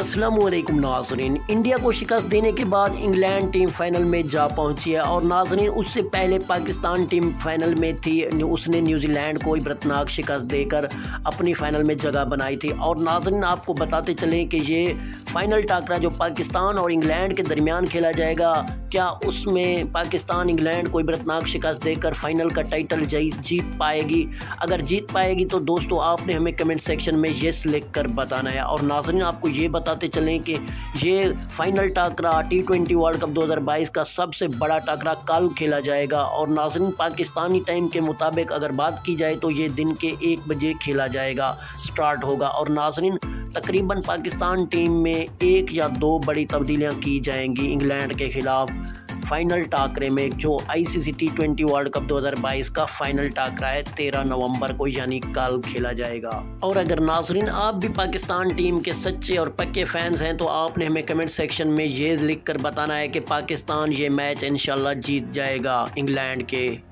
असलम नाजरीन। इंडिया को शिकस्त देने के बाद इंग्लैंड टीम फाइनल में जा पहुँची है और नाजरीन, उससे पहले पाकिस्तान टीम फाइनल में थी। उसने न्यूजीलैंड को इबरतनाक शिकस्त देकर अपनी फाइनल में जगह बनाई थी। और नाजरीन, आपको बताते चलें कि ये फाइनल टाकरा जो पाकिस्तान और इंग्लैंड के दरमियान खेला जाएगा। क्या उसमें पाकिस्तान, इंग्लैंड को इबरतनाक शिकस्त देकर फाइनल का टाइटल जीत पाएगी? अगर जीत पाएगी तो दोस्तों, आपने हमें कमेंट सेक्शन में येस लिख कर बताना है। और नाजरीन, आपको ये बताते चलें कि ये फाइनल टाकरा टी ट्वेंटी वर्ल्ड कप 2022 का सबसे बड़ा टाकरा कल खेला जाएगा। और नाजरीन, पाकिस्तानी टाइम के मुताबिक अगर बात की जाए तो ये दिन के एक बजे खेला जाएगा, स्टार्ट होगा। और नाजरीन तकरीबन पाकिस्तान टीम में एक या दो बड़ी तब्दीलियाँ की जाएँगी इंग्लैंड के ख़िलाफ़ फाइनल टाकरे में, जो I C C T twenty World Cup 2022 का फाइनल टाकरा है, तेरह नवंबर को यानी कल खेला जाएगा। और अगर नाजरीन, आप भी पाकिस्तान टीम के सच्चे और पक्के फैंस हैं तो आपने हमें कमेंट सेक्शन में ये लिख कर बताना है कि पाकिस्तान ये मैच इनशाला जीत जाएगा, इंग्लैंड के।